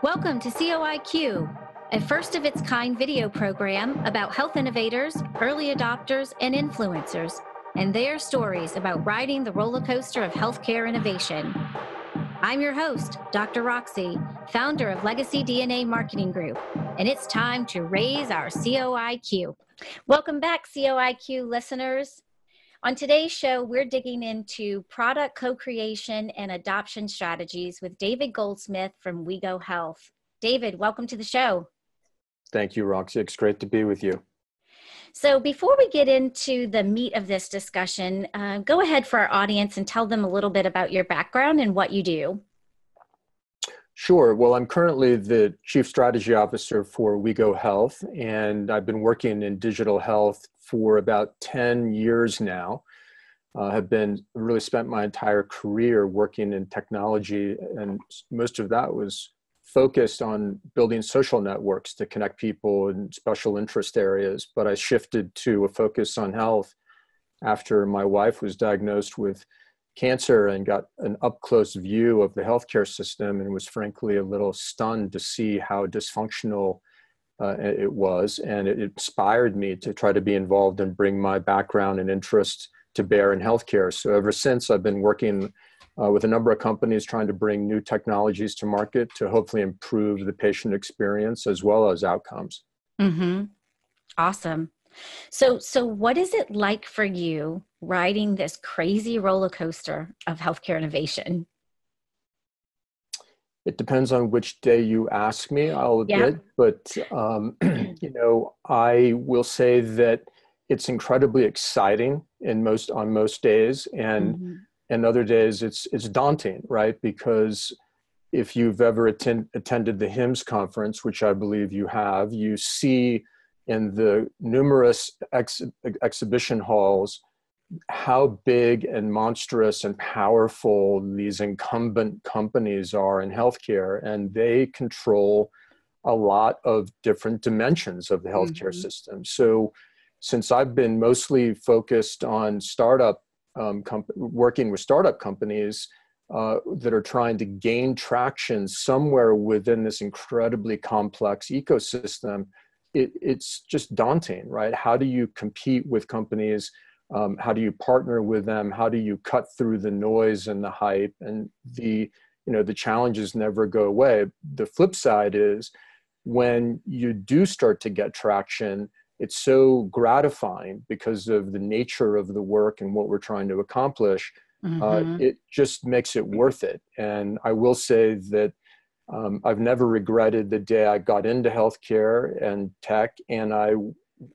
Welcome to COIQ, a first of its kind video program about health innovators, early adopters, and influencers, and their stories about riding the roller coaster of healthcare innovation. I'm your host, Dr. Roxie, founder of Legacy DNA Marketing Group, and it's time to raise our COIQ. Welcome back, COIQ listeners. On today's show, we're digging into product co creation and adoption strategies with David Goldsmith from WeGo Health. David, welcome to the show. Thank you, Roxie. It's great to be with you. So, before we get into the meat of this discussion, uh, go ahead for our audience and tell them a little bit about your background and what you do. Sure. Well, I'm currently the Chief Strategy Officer for WeGo Health, and I've been working in digital health for about 10 years now. Uh, have been really spent my entire career working in technology, and most of that was focused on building social networks to connect people in special interest areas. But I shifted to a focus on health after my wife was diagnosed with cancer and got an up close view of the healthcare system and was frankly a little stunned to see how dysfunctional uh, it was, and it inspired me to try to be involved and bring my background and interest to bear in healthcare. So ever since, I've been working uh, with a number of companies trying to bring new technologies to market to hopefully improve the patient experience as well as outcomes. Mm-hmm. Awesome. So, so what is it like for you riding this crazy roller coaster of healthcare innovation? it depends on which day you ask me i'll admit yeah. but um, you know i will say that it's incredibly exciting in most on most days and mm-hmm. and other days it's it's daunting right because if you've ever attend, attended the HIMSS conference which i believe you have you see in the numerous ex, exhibition halls how big and monstrous and powerful these incumbent companies are in healthcare, and they control a lot of different dimensions of the healthcare mm-hmm. system. So, since I've been mostly focused on startup, um, comp- working with startup companies uh, that are trying to gain traction somewhere within this incredibly complex ecosystem, it, it's just daunting, right? How do you compete with companies? um, how do you partner with them how do you cut through the noise and the hype and the you know the challenges never go away the flip side is when you do start to get traction it's so gratifying because of the nature of the work and what we're trying to accomplish uh, mm-hmm. uh, it just makes it worth it and i will say that um, i've never regretted the day i got into healthcare and tech and i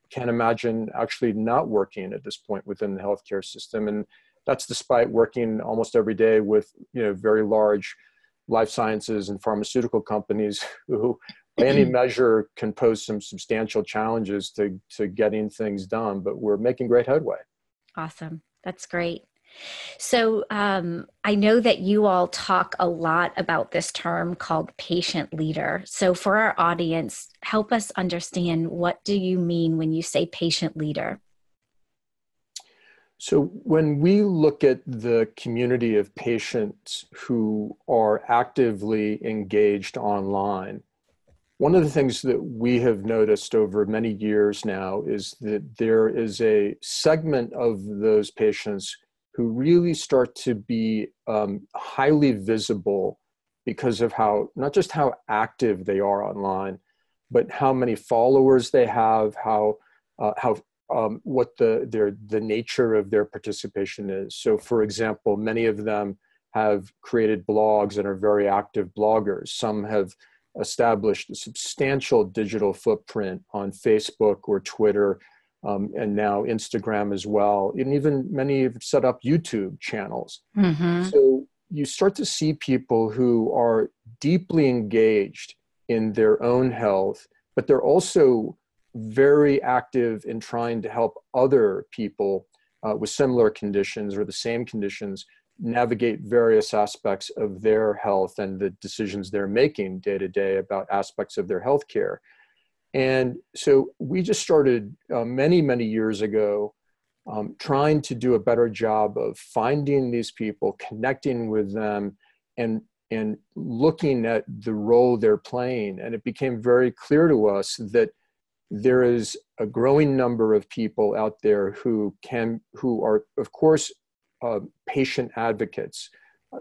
can't imagine actually not working at this point within the healthcare system. And that's despite working almost every day with you know very large life sciences and pharmaceutical companies who by any measure can pose some substantial challenges to to getting things done. But we're making great headway. Awesome. That's great so um, I know that you all talk a lot about this term called patient leader. So for our audience, help us understand what do you mean when you say patient leader? So when we look at the community of patients who are actively engaged online, one of the things that we have noticed over many years now is that there is a segment of those patients who really start to be um, highly visible because of how not just how active they are online but how many followers they have how uh, how um, what the their the nature of their participation is. So for example many of them have created blogs and are very active bloggers. Some have established a substantial digital footprint on facebook or twitter um, and now Instagram as well. And even many have set up YouTube channels. Mm-hmm. So you start to see people who are deeply engaged in their own health, but they're also very active in trying to help other people uh, with similar conditions or the same conditions navigate various aspects of their health and the decisions they're making day to day about aspects of their health care. And so we just started uh, many, many years ago um, trying to do a better job of finding these people, connecting with them, and and looking at the role they're playing. And it became very clear to us that there is a growing number of people out there who can, who are, of course, uh, patient advocates.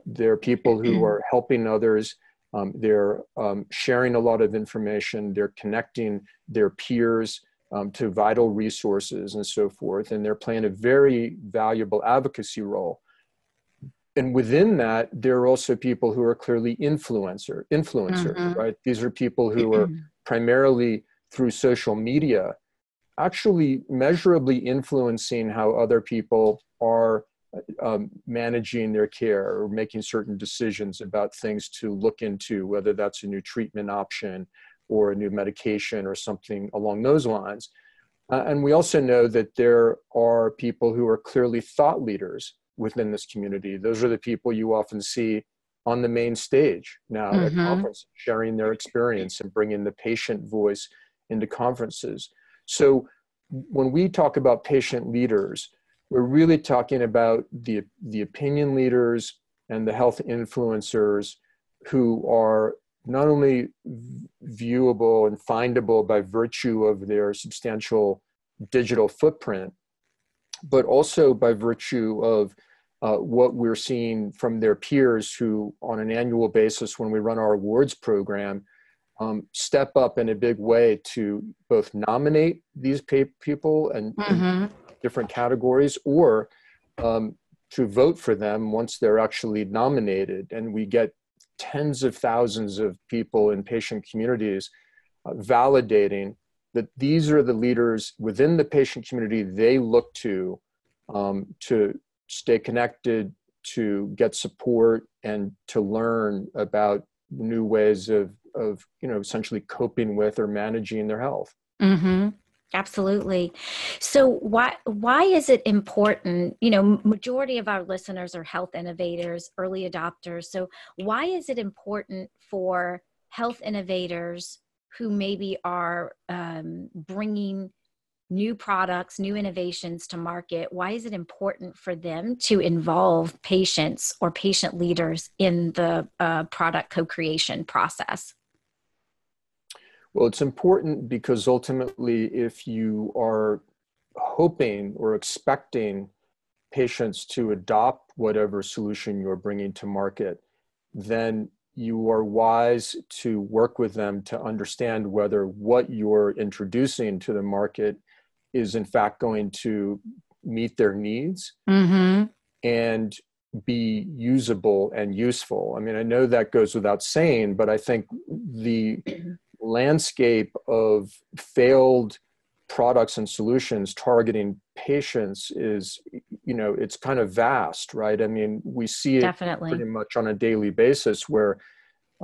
There are people who are helping others. Um, they're um, sharing a lot of information. They're connecting their peers um, to vital resources and so forth. And they're playing a very valuable advocacy role and within that there are also people who are clearly influencer influencers mm-hmm. right these are people who are primarily through social media actually measurably influencing how other people are um, managing their care or making certain decisions about things to look into whether that's a new treatment option or a new medication or something along those lines uh, and we also know that there are people who are clearly thought leaders within this community. Those are the people you often see on the main stage now mm-hmm. at conference, sharing their experience and bringing the patient voice into conferences. So when we talk about patient leaders, we're really talking about the, the opinion leaders and the health influencers who are not only viewable and findable by virtue of their substantial digital footprint, but also by virtue of uh, what we're seeing from their peers who, on an annual basis, when we run our awards program, um, step up in a big way to both nominate these people and, mm-hmm. Different categories or um, to vote for them once they're actually nominated. And we get tens of thousands of people in patient communities uh, validating that these are the leaders within the patient community they look to um, to stay connected, to get support, and to learn about new ways of of you know essentially coping with or managing their health. Mm-hmm. Absolutely. So why why is it important? You know, majority of our listeners are health innovators, early adopters. So why is it important for health innovators who maybe are um, bringing new products, new innovations to market, why is it important for them to involve patients or patient leaders in the uh, product co creation process? Well, it's important because ultimately, if you are hoping or expecting patients to adopt whatever solution you're bringing to market, then you are wise to work with them to understand whether what you're introducing to the market is in fact going to meet their needs mm-hmm. and be usable and useful. I mean, I know that goes without saying, but I think the landscape of failed products and solutions targeting patients is you know it's kind of vast right i mean we see it Definitely. pretty much on a daily basis where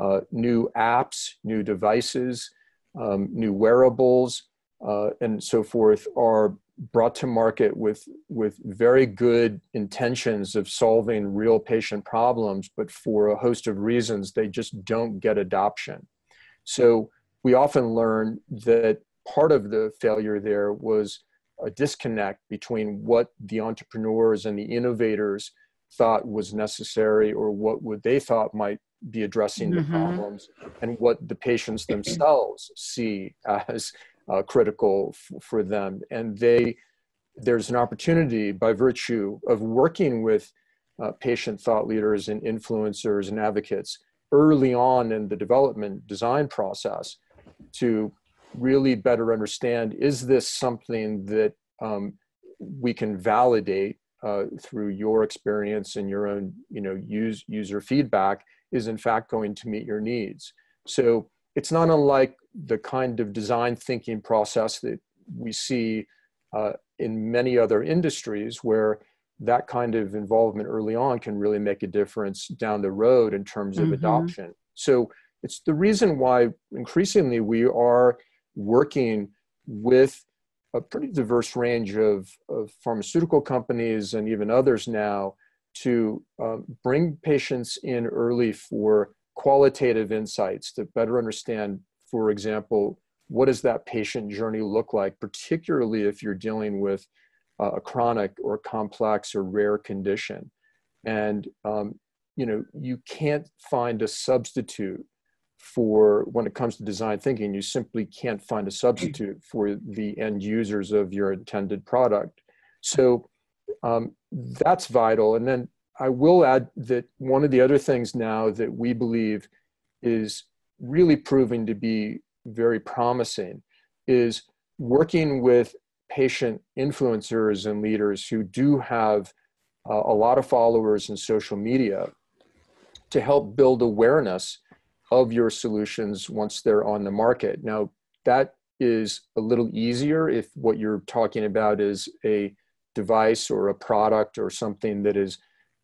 uh, new apps new devices um, new wearables uh, and so forth are brought to market with with very good intentions of solving real patient problems but for a host of reasons they just don't get adoption so we often learn that part of the failure there was a disconnect between what the entrepreneurs and the innovators thought was necessary or what would they thought might be addressing the mm-hmm. problems and what the patients themselves see as uh, critical f- for them. And they, there's an opportunity by virtue of working with uh, patient thought leaders and influencers and advocates early on in the development design process to really better understand is this something that um, we can validate uh, through your experience and your own you know use user feedback is in fact going to meet your needs so it's not unlike the kind of design thinking process that we see uh, in many other industries where that kind of involvement early on can really make a difference down the road in terms of mm-hmm. adoption. So it's the reason why increasingly we are working with a pretty diverse range of, of pharmaceutical companies and even others now to uh, bring patients in early for qualitative insights to better understand, for example, what does that patient journey look like, particularly if you're dealing with uh, a chronic or complex or rare condition. And um, you know you can't find a substitute for when it comes to design thinking you simply can't find a substitute for the end users of your intended product. So um, that's vital. And then i will add that one of the other things now that we believe is really proving to be very promising is working with patient influencers and leaders who do have uh, a lot of followers in social media to help build awareness of your solutions once they're on the market. Now, that is a little easier if what you're talking about is a device or a product or something that is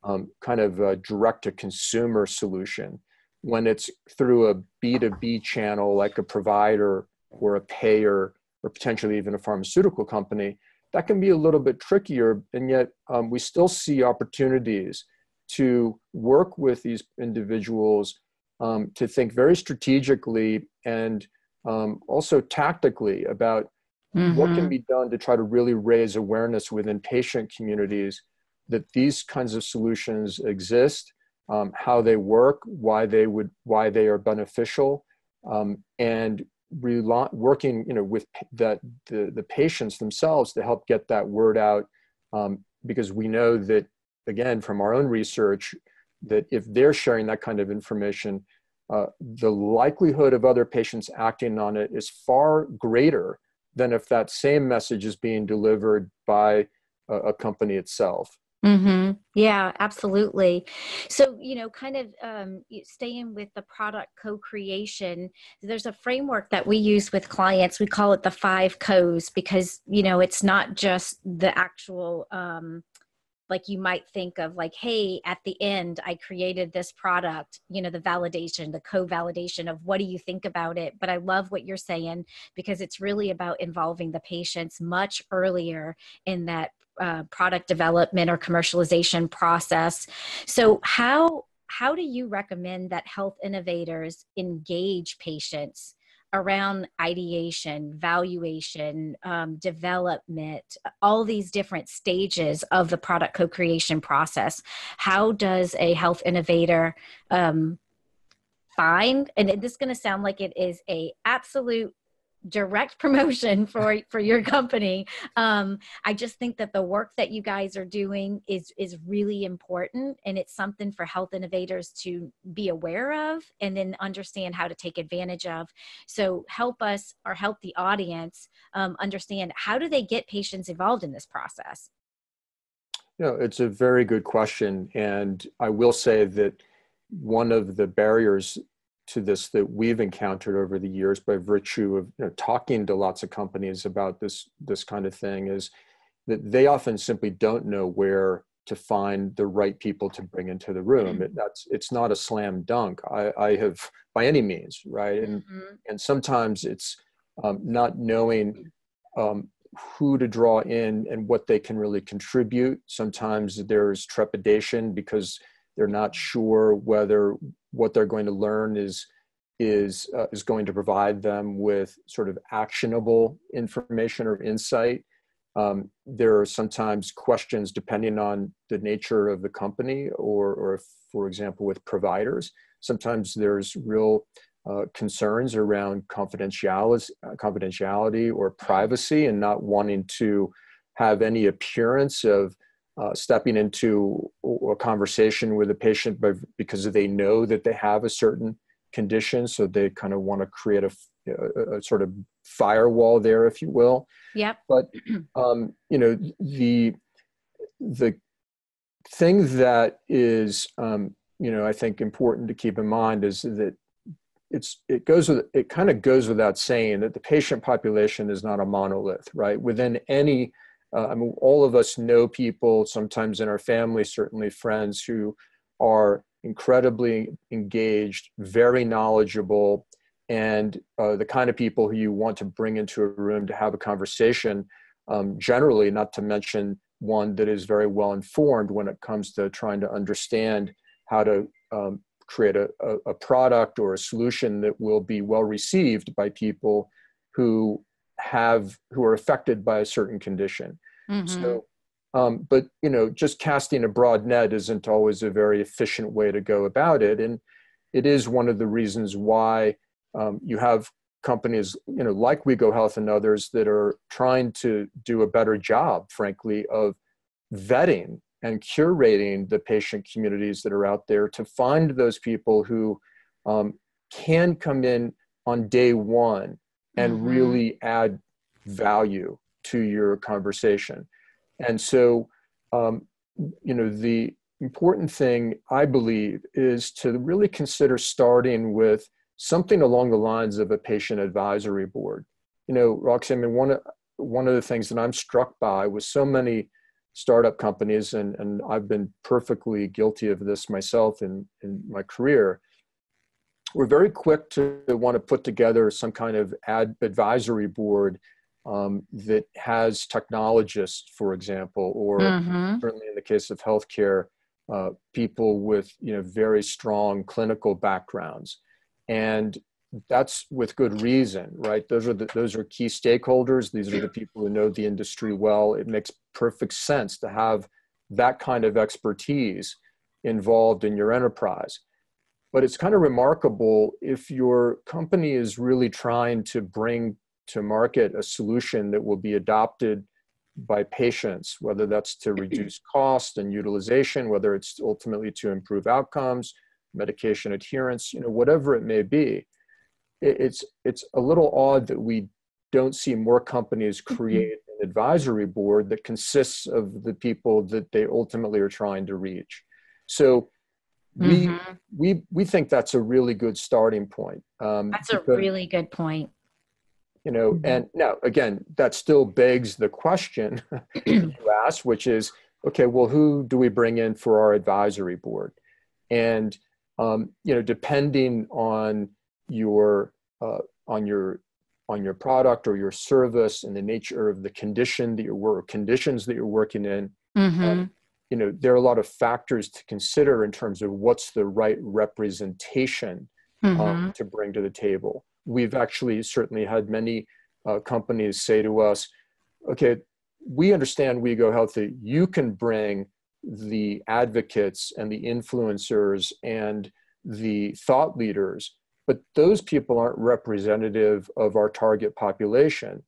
um, kind of a direct to consumer solution. When it's through a B2B channel like a provider or a payer or potentially even a pharmaceutical company, that can be a little bit trickier. And yet, um, we still see opportunities to work with these individuals um, to think very strategically and um, also tactically about mm-hmm. what can mm-hmm. be done to try to really raise awareness within patient communities that these kinds of solutions exist, um, how they work, why they would, why they are beneficial, um, and rely, working, you know, with that the the patients themselves to help get that word out, um, because we know that again from our own research that if they're sharing that kind of information, uh, the likelihood of other patients acting on it is far greater than if that same message is being delivered by a, a company itself. Mm-hmm. Yeah, absolutely. So, you know, kind of um, staying with the product co creation, there's a framework that we use with clients. We call it the five co's because, you know, it's not just the actual. Um, like you might think of like hey at the end i created this product you know the validation the co-validation of what do you think about it. But i love what you're saying because it's really about involving the patients much earlier in that uh, product development or commercialization process. So how how do you recommend that health innovators engage patients around ideation, valuation, um, development, all these different stages of the product co creation process. How does a health innovator um, find, and this is going to sound like it is a absolute direct promotion for for your company. Um, i just think that the work that you guys are doing is is really important and it's something for health innovators to be aware of and then understand how to take advantage of. So help us or help the audience um, understand how do they get patients involved in this process? You know it's a very good question and i will say that one of the barriers to this that we've encountered over the years by virtue of you know, talking to lots of companies about this this kind of thing is that they often simply don't know where to find the right people to bring into the room. It, that's it's not a slam dunk. I, I have by any means, right? And mm-hmm. and sometimes it's um, not knowing um, who to draw in and what they can really contribute. Sometimes there's trepidation because they're not sure whether what they're going to learn is is uh, is going to provide them with sort of actionable information or insight. Um, there are sometimes questions depending on the nature of the company, or, or if, for example, with providers. Sometimes there's real uh, concerns around confidentiality, confidentiality or privacy, and not wanting to have any appearance of uh, stepping into a conversation with a patient by, because they know that they have a certain condition so they kind of want to create a, a, a, sort of firewall there if you will. Yeah but um, you know the the thing that is um, you know i think important to keep in mind is that it's it goes with it kind of goes without saying that the patient population is not a monolith right? Within any uh, I mean, all of us know people, sometimes in our family, certainly friends, who are incredibly engaged, very knowledgeable, and uh, the kind of people who you want to bring into a room to have a conversation. Um, generally, not to mention one that is very well informed when it comes to trying to understand how to um, create a, a, a product or a solution that will be well received by people who have who are affected by a certain condition. Mm-hmm. So Um, but you know, just casting a broad net isn't always a very efficient way to go about it, and it is one of the reasons why um, you have companies, you know, like WeGo Health and others that are trying to do a better job, frankly, of vetting and curating the patient communities that are out there to find those people who um, can come in on day one and mm-hmm. really add value to your conversation. And so, um, you know, the important thing I believe is to really consider starting with something along the lines of a patient advisory board. You know, Roxanne, I mean, one of, one of the things that I'm struck by with so many startup companies, and, and I've been perfectly guilty of this myself in, in my career, we're very quick to want to put together some kind of ad advisory board um, that has technologists, for example, or mm-hmm. certainly in the case of healthcare, uh, people with you know very strong clinical backgrounds, and that's with good reason, right? Those are the, those are key stakeholders. These are the people who know the industry well. It makes perfect sense to have that kind of expertise involved in your enterprise. But it's kind of remarkable if your company is really trying to bring to market a solution that will be adopted by patients, whether that's to reduce cost and utilization, whether it's ultimately to improve outcomes, medication adherence, you know, whatever it may be. It's it's a little odd that we don't see more companies mm-hmm. create an advisory board that consists of the people that they ultimately are trying to reach. So mm-hmm. we we think that's a really good starting point. Um, that's a really good point you know mm-hmm. and now again that still begs the question you asked which is okay well who do we bring in for our advisory board and um, you know depending on your uh, on your on your product or your service and the nature of the condition that you're work conditions that you're working in mm-hmm. um, you know there are a lot of factors to consider in terms of what's the right representation um, mm-hmm. to bring to the table we've actually certainly had many uh, companies say to us, okay, we understand we go Healthy. You can bring the advocates and the influencers and the thought leaders, but those people aren't representative of our target population.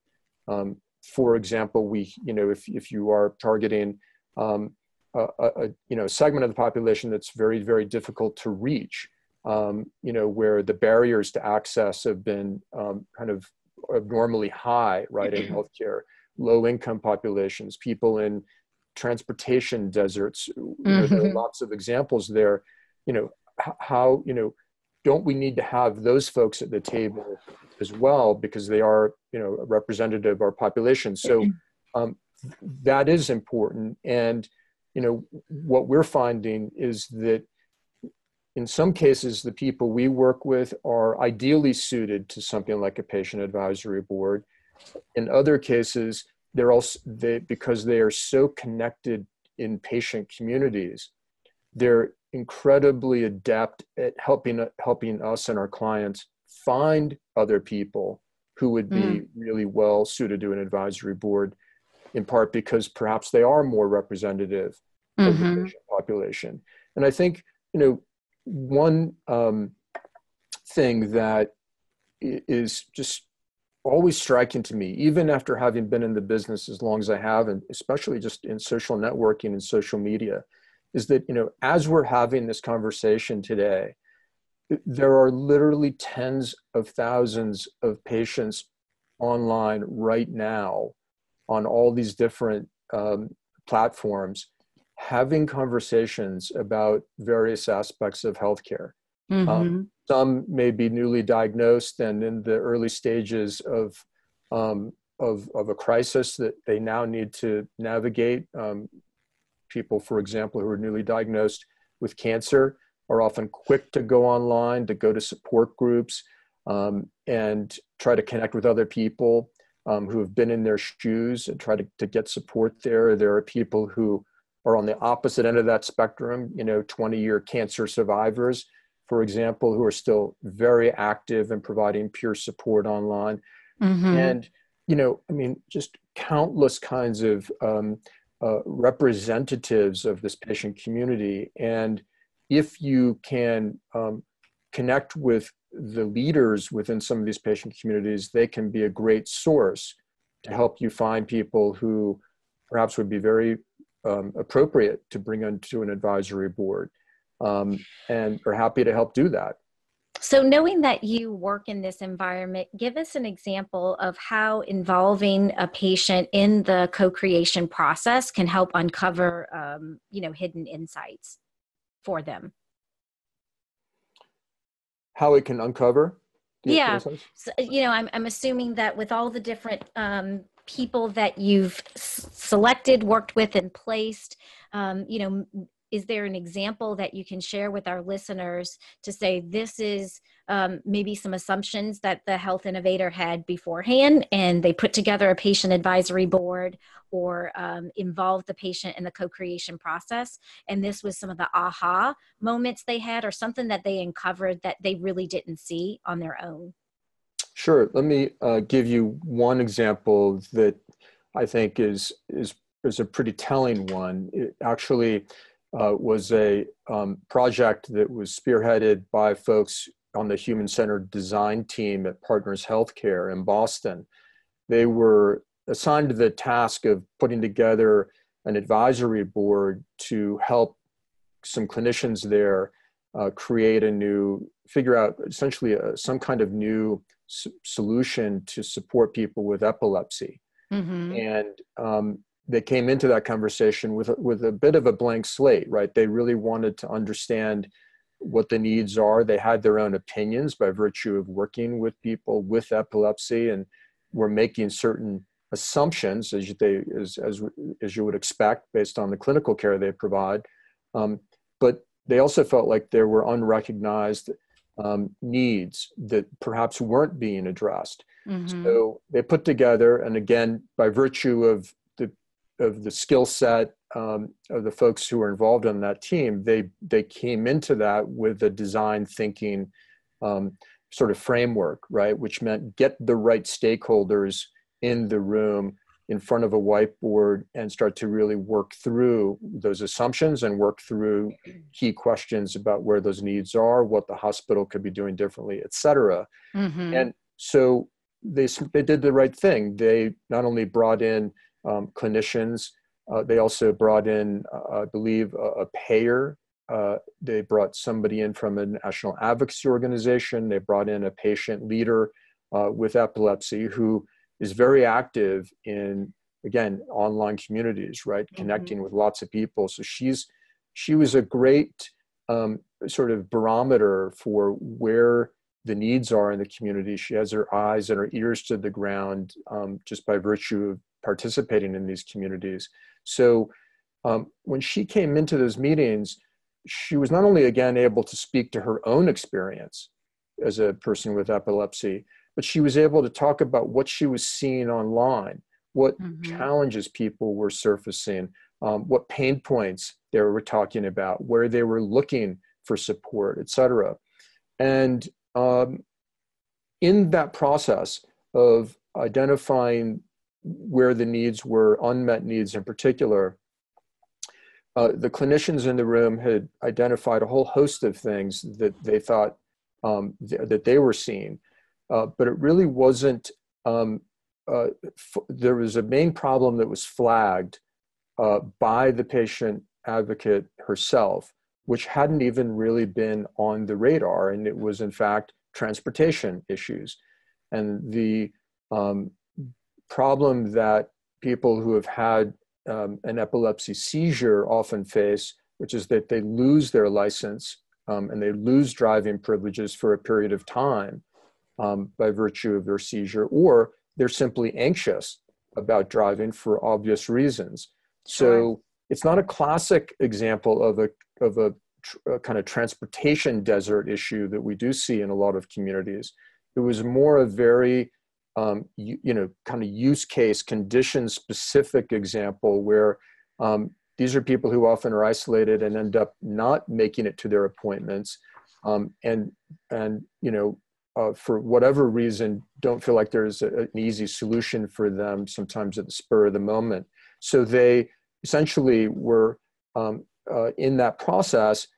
Um, for example, we, you know, if, if you are targeting um, a, a, you know segment of the population that's very very difficult to reach, um, you know, where the barriers to access have been um, kind of abnormally high, right, in healthcare, low income populations, people in transportation deserts. Mm-hmm. There are mm-hmm. lots of examples there. You know, how, you know, don't we need to have those folks at the table as well because they are, you know, representative of our population? So um, that is important. And, you know, what we're finding is that in some cases, the people we work with are ideally suited to something like a patient advisory board. In other cases, they're also they because they are so connected in patient communities, they're incredibly adept at helping helping us and our clients find other people who would be mm. really well suited to an advisory board in part because perhaps they are more representative mm-hmm. of the mm-hmm. patient population and i think you know one um, thing that is just always striking to me, even after having been in the business as long as I have, and especially just in social networking and social media, is that you know as we're having this conversation today, there are literally tens of thousands of patients online right now on all these different um, platforms having conversations about various aspects of healthcare. Mm-hmm. Um, some may be newly diagnosed and in the early stages of, um, of, of, a crisis that they now need to navigate. Um, people, for example, who are newly diagnosed with cancer are often quick to go online, to go to support groups, um, and try to connect with other people um, who have been in their shoes and try to, to get support there. There are people who are on the opposite end of that spectrum, you know, 20 year cancer survivors, for example, who are still very active in providing peer support online. Mm-hmm. And, you know, I mean, just countless kinds of um, uh, representatives of this patient community. And if you can um, connect with the leaders within some of these patient communities, they can be a great source to help you find people who perhaps would be very um, appropriate to bring onto an advisory board um, and are happy to help do that. So, knowing that you work in this environment, give us an example of how involving a patient in the co-creation process can help uncover, um, you know, hidden insights for them. How it can uncover? Yeah, so, you know, I'm I'm assuming that with all the different um, people that you've selected, worked with, and placed, um, you know, is there an example that you can share with our listeners to say this is um, maybe some assumptions that the health innovator had beforehand and they put together a patient advisory board or um, involved the patient in the co-creation process? And this was some of the aha moments they had or something that they uncovered that they really didn't see on their own? Sure. Let me uh, give you one example that i think is is is a pretty telling one. It actually uh, was a um, project that was spearheaded by folks on the human centered design team at Partners Healthcare in Boston. They were assigned the task of putting together an advisory board to help some clinicians there uh, create a new, figure out essentially a, some kind of new s- solution to support people with epilepsy. Mm-hmm. And um, they came into that conversation with with a bit of a blank slate, right? They really wanted to understand what the needs are. They had their own opinions by virtue of working with people with epilepsy, and were making certain assumptions as they as as, as you would expect based on the clinical care they provide. Um, but they also felt like there were unrecognized um, needs that perhaps weren't being addressed. Mm-hmm. So they put together, and again, by virtue of of the skill set um, of the folks who were involved on that team, they they came into that with a design thinking um, sort of framework, right? Which meant get the right stakeholders in the room in front of a whiteboard and start to really work through those assumptions and work through key questions about where those needs are, what the hospital could be doing differently, et cetera. Mm-hmm. And so they, they did the right thing. They not only brought in um, clinicians. Uh, they also brought in, uh, I believe, a, a payer. Uh, they brought somebody in from a national advocacy organization. They brought in a patient leader uh, with epilepsy who is very active in, again, online communities, right? Mm-hmm. Connecting with lots of people. So she's she was a great um, sort of barometer for where the needs are in the community. She has her eyes and her ears to the ground um, just by virtue of participating in these communities. So um, when she came into those meetings, she was not only again able to speak to her own experience as a person with epilepsy, but she was able to talk about what she was seeing online, what mm-hmm. challenges people were surfacing, um, what pain points they were talking about, where they were looking for support, etc. And um, in that process of identifying where the needs were unmet needs in particular, uh, the clinicians in the room had identified a whole host of things that they thought um, th- that they were seeing, uh, but it really wasn't. Um, uh, f- there was a main problem that was flagged uh, by the patient advocate herself, which hadn't even really been on the radar, and it was in fact transportation issues, and the um, problem that people who have had um, an epilepsy seizure often face, which is that they lose their license um, and they lose driving privileges for a period of time um, by virtue of their seizure, or they're simply anxious about driving for obvious reasons. So it's not a classic example of a of a, a kind of transportation desert issue that we do see in a lot of communities. It was more a very um, you, you, know, kind of use case, condition specific example where um, these are people who often are isolated and end up not making it to their appointments, um, and and you know, uh, for whatever reason, don't feel like there's a, an easy solution for them. Sometimes at the spur of the moment, so they essentially were um, uh, in that process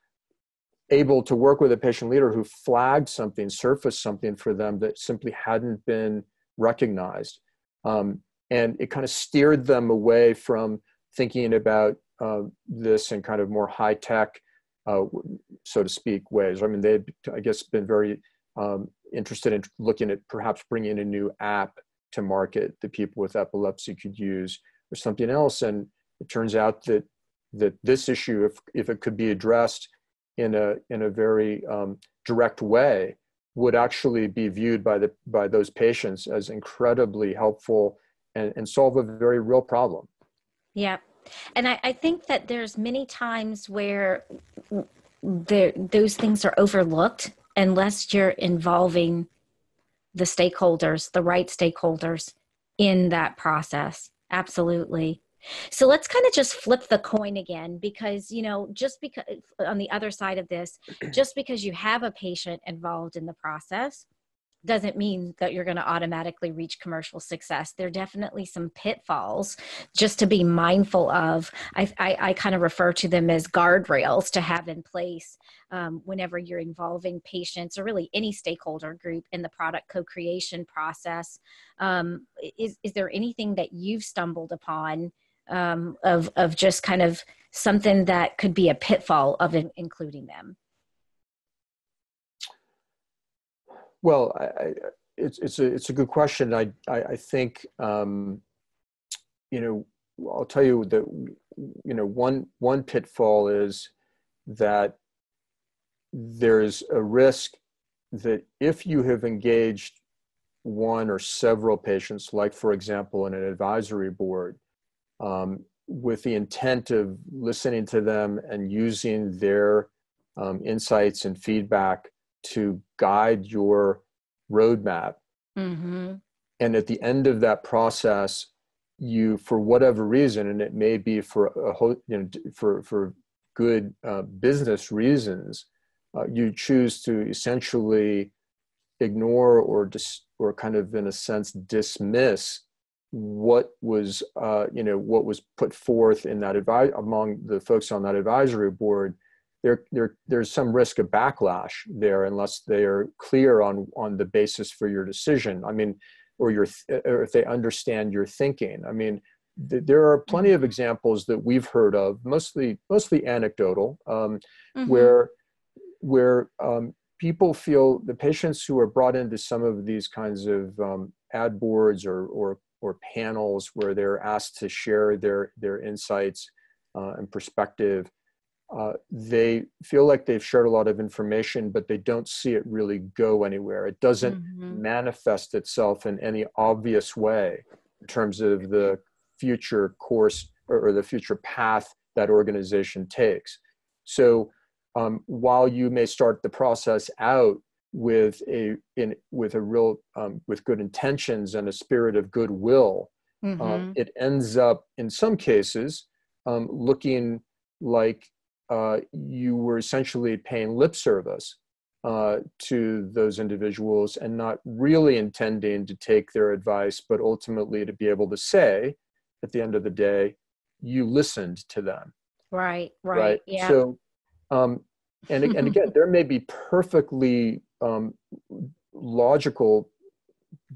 able to work with a patient leader who flagged something, surfaced something for them that simply hadn't been recognized. Um, and it kind of steered them away from thinking about uh, this in kind of more high tech, uh, so to speak, ways. I mean, they've, I guess, been very um, interested in looking at perhaps bringing a new app to market that people with epilepsy could use or something else. And it turns out that that this issue, if, if it could be addressed in a, in a very um, direct way, would actually be viewed by, the, by those patients as incredibly helpful and, and solve a very real problem. Yeah. And I, I think that there's many times where there, those things are overlooked unless you're involving the stakeholders, the right stakeholders in that process. Absolutely. So let's kind of just flip the coin again because, you know, just because on the other side of this, just because you have a patient involved in the process doesn't mean that you're going to automatically reach commercial success. There are definitely some pitfalls just to be mindful of. I, I, I kind of refer to them as guardrails to have in place um, whenever you're involving patients or really any stakeholder group in the product co creation process. Um, is, is there anything that you've stumbled upon um, of, of just kind of something that could be a pitfall of in, including them? Well, I, I, it's it's a it's a good question. I I, I think um, you know I'll tell you that you know one one pitfall is that there's a risk that if you have engaged one or several patients, like for example in an advisory board, um, with the intent of listening to them and using their um, insights and feedback to guide your roadmap. Mm-hmm. And at the end of that process, you, for whatever reason, and it may be for a whole, you know, for for good uh, business reasons, uh, you choose to essentially ignore or dis- or kind of in a sense dismiss what was uh, you know what was put forth in that advice among the folks on that advisory board there, there, there's some risk of backlash there unless they are clear on, on the basis for your decision. I mean, or your, or if they understand your thinking. I mean, th- there are plenty of examples that we've heard of, mostly, mostly anecdotal, um, mm-hmm. where, where um, people feel the patients who are brought into some of these kinds of um, ad boards or, or, or panels where they're asked to share their, their insights uh, and perspective uh, they feel like they've shared a lot of information, but they don't see it really go anywhere. It doesn't mm-hmm. manifest itself in any obvious way in terms of the future course or, or the future path that organization takes. So um, while you may start the process out with a in with a real um, with good intentions and a spirit of goodwill, um, mm-hmm. um, it ends up in some cases um, looking like uh, you were essentially paying lip service uh, to those individuals and not really intending to take their advice, but ultimately to be able to say at the end of the day, you listened to them. Right, right. right? Yeah. So, um, and, and again, there may be perfectly um, logical,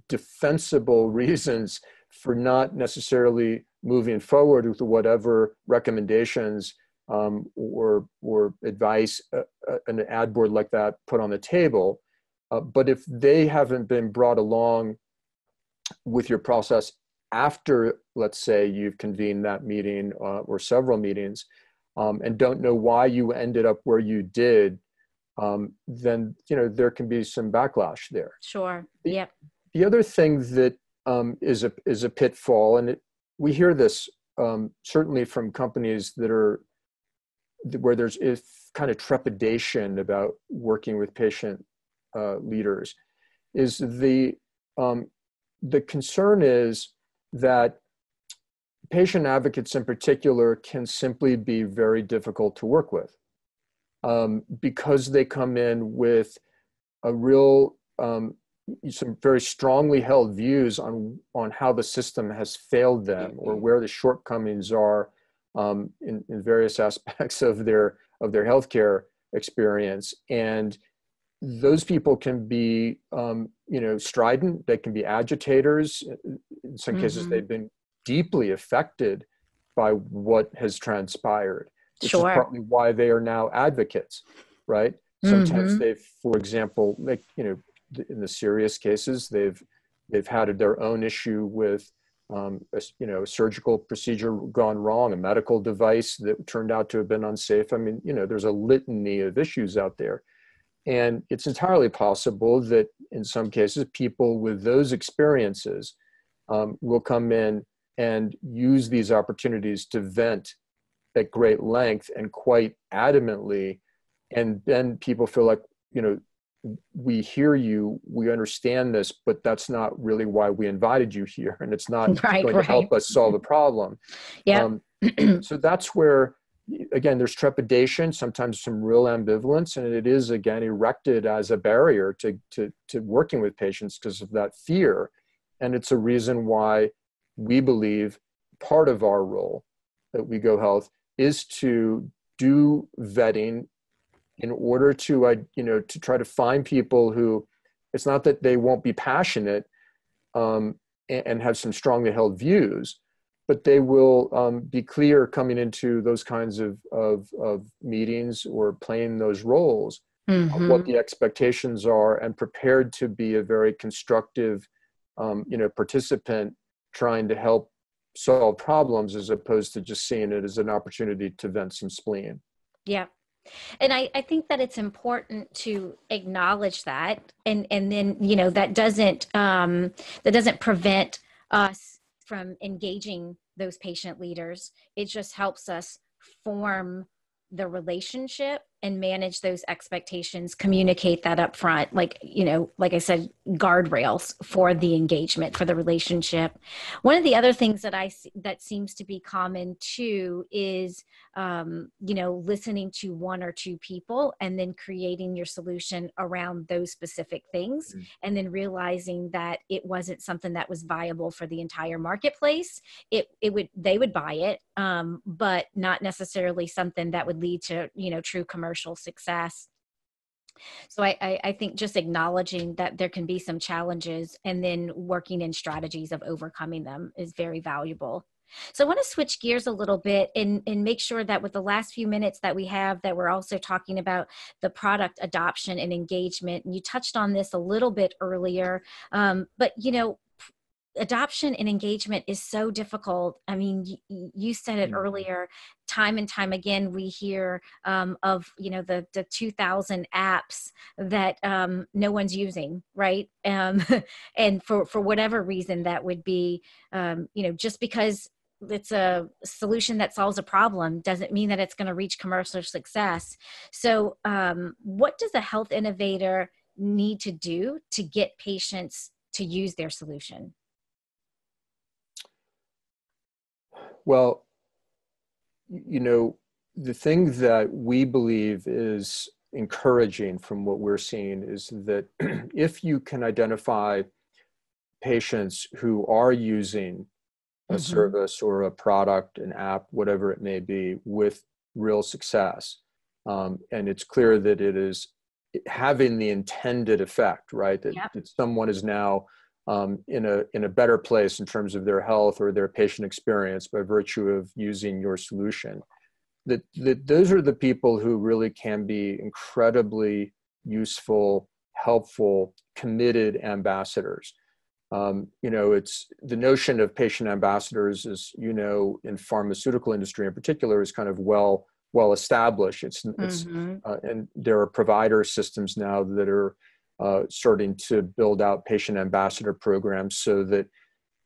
defensible reasons for not necessarily moving forward with whatever recommendations um, or or advice uh, uh, an ad board like that put on the table. Uh, but if they haven't been brought along with your process after, let's say, you've convened that meeting uh, or several meetings, um, and don't know why you ended up where you did, um, then you know there can be some backlash there. Sure. The, the other thing that um, is a is a pitfall, and it, we hear this um, certainly from companies that are where there's if kind of trepidation about working with patient uh, leaders is the um, the concern is that patient advocates in particular can simply be very difficult to work with um, because they come in with a real um, some very strongly held views on on how the system has failed them or where the shortcomings are um, in, in various aspects of their of their healthcare experience. And those people can be um, you know strident. They can be agitators. In some mm-hmm. cases they've been deeply affected by what has transpired which sure. is partly why they are now advocates right sometimes mm-hmm. they've for example like you know in the serious cases they've they've had their own issue with um, a, you know, a surgical procedure gone wrong, a medical device that turned out to have been unsafe. I mean, you know, there's a litany of issues out there. And it's entirely possible that in some cases, people with those experiences um, will come in and use these opportunities to vent at great length and quite adamantly. And then people feel like, you know, we hear you, we understand this, but that's not really why we invited you here, and it's not right, going right. to help us solve the problem. Yeah. Um, so that's where, again, there's trepidation, sometimes some real ambivalence, and it is again erected as a barrier to to to working with patients because of that fear, and it's a reason why we believe part of our role at WegoHealth is to do vetting in order to uh, you know to try to find people who it's not that they won't be passionate um, and, and, have some strongly held views but they will um, be clear coming into those kinds of, of, of meetings or playing those roles mm-hmm. what the expectations are and prepared to be a very constructive um, you know participant trying to help solve problems as opposed to just seeing it as an opportunity to vent some spleen. Yeah. And I, I think that it's important to acknowledge that and and then you know that doesn't um, that doesn't prevent us from engaging those patient leaders. It just helps us form the relationship and manage those expectations communicate that up front like you know like i said guardrails for the engagement for the relationship one of the other things that i that seems to be common too is um, you know listening to one or two people and then creating your solution around those specific things mm-hmm. and then realizing that it wasn't something that was viable for the entire marketplace it it would they would buy it um, but not necessarily something that would lead to you know true commercial success so I, I, I, think just acknowledging that there can be some challenges and then working in strategies of overcoming them is very valuable so I want to switch gears a little bit and, and make sure that with the last few minutes that we have that we're also talking about the product adoption and engagement. And you touched on this a little bit earlier, um, but you know, adoption and engagement is so difficult. I mean, you, you said it mm-hmm. earlier. Time and time again, we hear um, of you know the the 2,000 apps that um, no one's using, right? Um, and for for whatever reason that would be, um, you know, just because it's a solution that solves a problem doesn't mean that it's going to reach commercial success so um, what does a health innovator need to do to get patients to use their solution well you know the thing that we believe is encouraging from what we're seeing is that if you can identify patients who are using a mm-hmm. service or a product, an app, whatever it may be, with real success. Um, and it's clear that it is having the intended effect, right? That, yep. that someone is now um, in a in a better place in terms of their health or their patient experience by virtue of using your solution. That, that those are the people who really can be incredibly useful, helpful, committed ambassadors um, you know it's the notion of patient ambassadors is you know in pharmaceutical industry in particular is kind of well well established it's, it's mm-hmm. uh, and there are provider systems now that are uh, starting to build out patient ambassador programs so that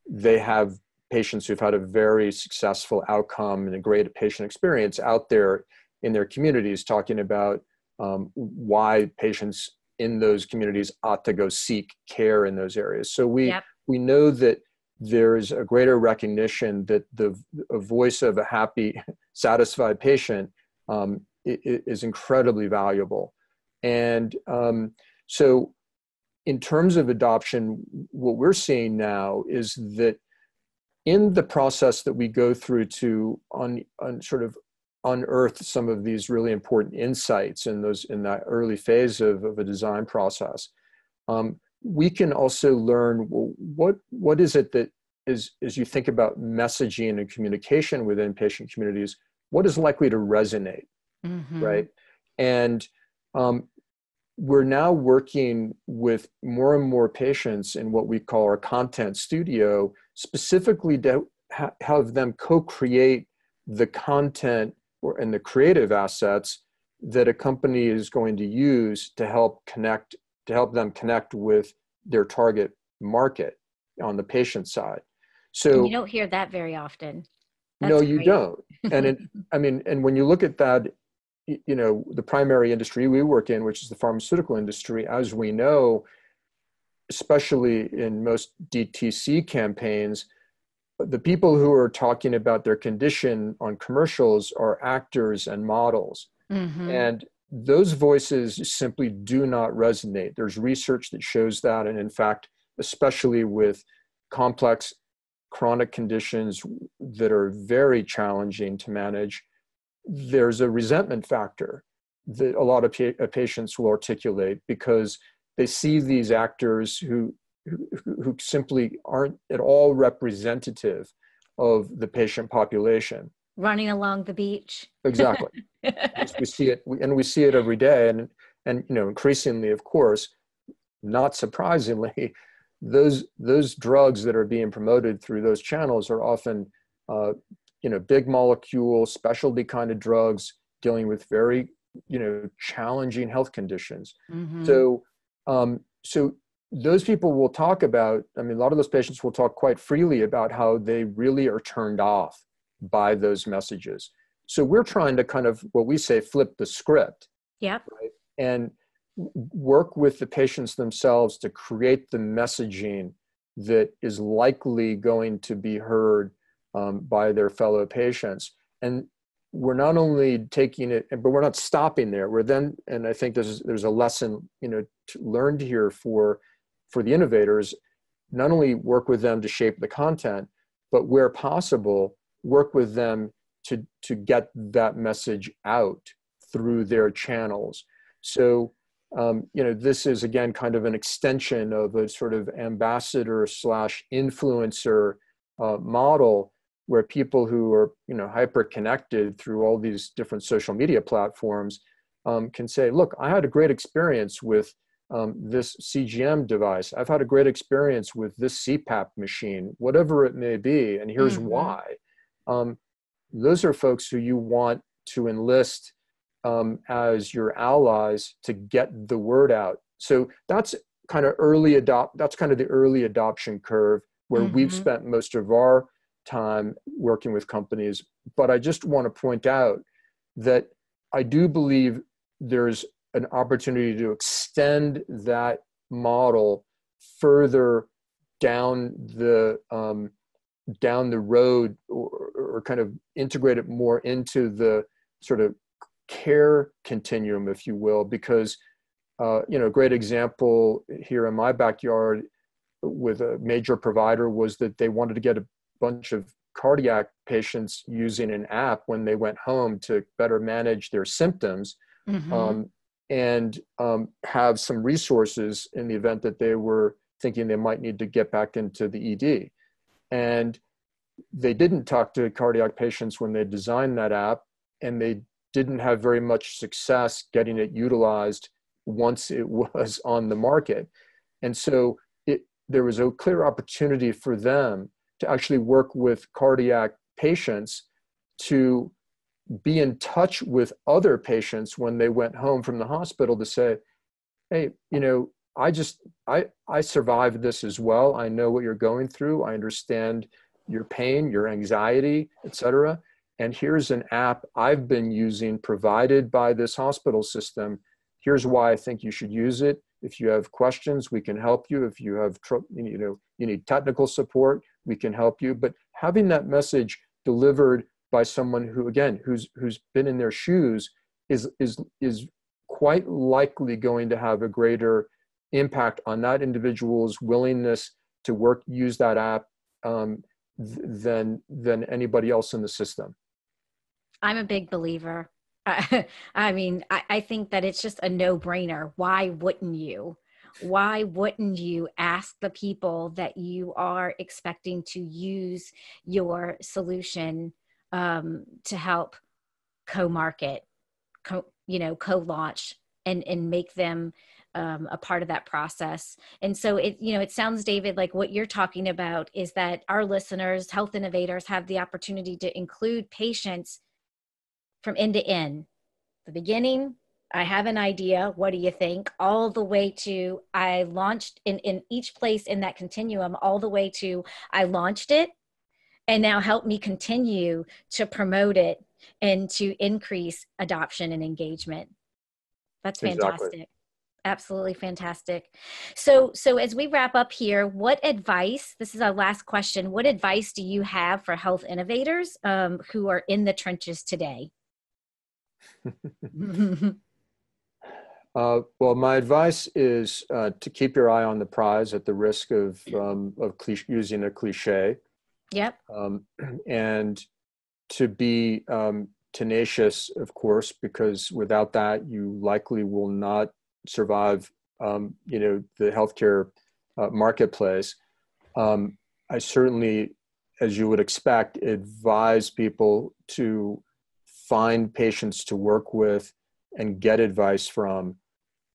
they have patients who've had a very successful outcome and a great patient experience out there in their communities talking about um, why patients in those communities ought to go seek care in those areas. So we yep. we know that there is a greater recognition that the voice of a happy, satisfied patient um, is incredibly valuable. And um, so, in terms of adoption, what we're seeing now is that in the process that we go through to on, on sort of unearth some of these really important insights in those in that early phase of, of a design process um, we can also learn well, what what is it that is as you think about messaging and communication within patient communities what is likely to resonate mm-hmm. right and um, we're now working with more and more patients in what we call our content studio specifically to ha- have them co-create the content or and the creative assets that a company is going to use to help connect to help them connect with their target market on the patient side. So and you don't hear that very often. That's no you great. don't. And it i mean and when you look at that you know the primary industry we work in which is the pharmaceutical industry as we know especially in most dtc campaigns the people who are talking about their condition on commercials are actors and models. Mm-hmm. and those voices simply do not resonate. There's research that shows that. And in fact especially with complex chronic conditions that are very challenging to manage there's a resentment factor that a lot of pa- patients will articulate because they see these actors who who, who simply aren't at all representative of the patient population. Running along the beach. Exactly. We see it and we see it every day and and you know increasingly of course not surprisingly those those drugs that are being promoted through those channels are often uh, you know big molecule specialty kind of drugs dealing with very you know challenging health conditions mm-hmm. so um, so those people will talk about i mean a lot of those patients will talk quite freely about how they really are turned off by those messages so we're trying to kind of what we say flip the script yeah right? and work with the patients themselves to create the messaging that is likely going to be heard um, by their fellow patients. And we're not only taking it but we're not stopping there. We're then and i think there's there's a lesson you know learned here for for the innovators not only work with them to shape the content but where possible work with them to to get that message out through their channels. So um, you know this is again kind of an extension of a sort of ambassador slash influencer uh, model where people who are you know hyper connected through all these different social media platforms um, can say look i had a great experience with um, this cgm device i've had a great experience with this cpap machine whatever it may be and here's mm-hmm. why um, those are folks who you want to enlist um, as your allies to get the word out so that's kind of early adopt that's kind of the early adoption curve where mm-hmm. we've spent most of our time working with companies. But I just want to point out that I do believe there's an opportunity to extend that model further down the um, down the road or, or kind of integrate it more into the sort of care continuum, if you will, because uh, you know, a great example here in my backyard with a major provider was that they wanted to get a bunch of cardiac patients using an app when they went home to better manage their symptoms mm-hmm. um, and um, have some resources in the event that they were thinking they might need to get back into the ED. And they didn't talk to cardiac patients when they designed that app, and they didn't have very much success getting it utilized once it was on the market. And so it, there was a clear opportunity for them to actually work with cardiac patients to be in touch with other patients when they went home from the hospital to say hey you know i just i i survived this as well. I know what you're going through. I understand your pain your anxiety etc and here's an app i've been using provided by this hospital system. Here's why i think you should use it. If you have questions we can help you. If you have you know you need technical support we can help you but having that message delivered by someone who again who's who's been in their shoes is is is quite likely going to have a greater impact on that individual's willingness to work use that app um, than than anybody else in the system. I'm a big believer. I mean, I, I think that it's just a no brainer. Why wouldn't you? Why wouldn't you ask the people that you are expecting to use your solution um, to help co-market, co, you know, co-launch, and and make them um, a part of that process. And so it, you know, it sounds, David, like what you're talking about is that our listeners, health innovators, have the opportunity to include patients from end to end. The beginning, I have an idea. What do you think? All the way to I launched in, in each place in that continuum, all the way to I launched it and now help me continue to promote it and to increase adoption and engagement. That's fantastic. Exactly. Absolutely fantastic. So, so as we wrap up here, what advice? This is our last question. What advice do you have for health innovators um, who are in the trenches today? uh, well, my advice is uh, to keep your eye on the prize at the risk of um, of cliche, using a cliche. Yep. Um, and to be um, tenacious, of course, because without that, you likely will not survive. Um, you know, the healthcare uh, marketplace. Um, I certainly, as you would expect, advise people to find patients to work with and get advice from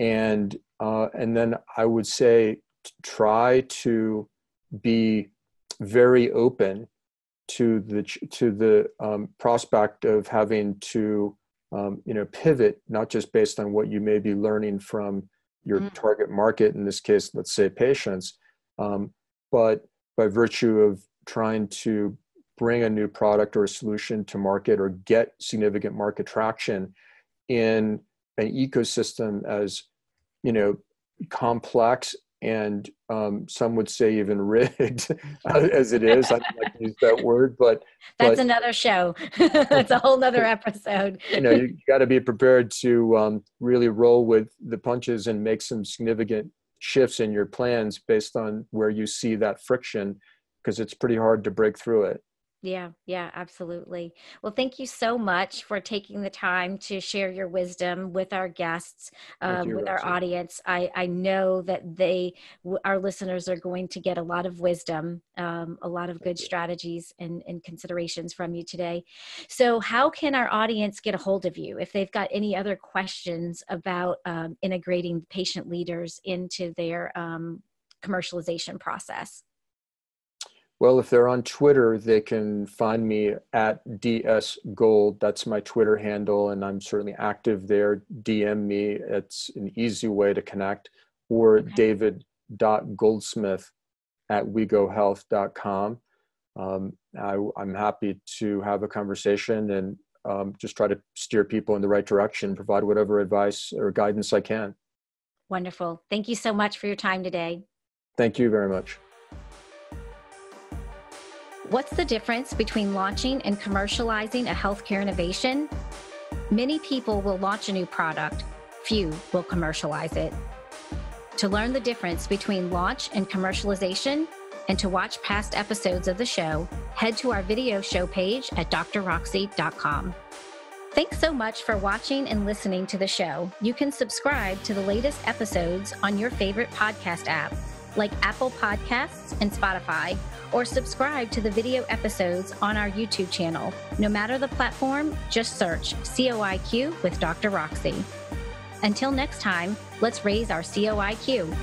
and uh, and then i would say try to be very open to the to the um, prospect of having to um, you know pivot not just based on what you may be learning from your mm. target market in this case let's say patients um, but by virtue of trying to bring a new product or a solution to market or get significant market traction in an ecosystem as you know complex and um, some would say even rigged as it is. I don't like to use that word, but that's but, another show. that's a whole other episode. you know, you, you got to be prepared to um, really roll with the punches and make some significant shifts in your plans based on where you see that friction, because it's pretty hard to break through it. Yeah, yeah, absolutely. Well, thank you so much for taking the time to share your wisdom with our guests, um, you, with our audience. I, I know that they, our listeners, are going to get a lot of wisdom, um, a lot of good strategies and, and considerations from you today. So, how can our audience get a hold of you if they've got any other questions about um, integrating patient leaders into their um, commercialization process? Well, if they're on Twitter, they can find me at DS Gold. That's my Twitter handle, and I'm certainly active there. DM me. It's an easy way to connect. Or okay. david.goldsmith at wegohealth.com. Um, I, am happy to have a conversation and um, just try to steer people in the right direction, provide whatever advice or guidance I can. Wonderful. Thank you so much for your time today. Thank you very much. What's the difference between launching and commercializing a healthcare innovation? Many people will launch a new product, few will commercialize it. To learn the difference between launch and commercialization, and to watch past episodes of the show, head to our video show page at drroxie.com. Thanks so much for watching and listening to the show. You can subscribe to the latest episodes on your favorite podcast app, like Apple Podcasts and Spotify or subscribe to the video episodes on our YouTube channel. No matter the platform, just search COIQ with Dr. Roxie. Until next time, let's raise our COIQ.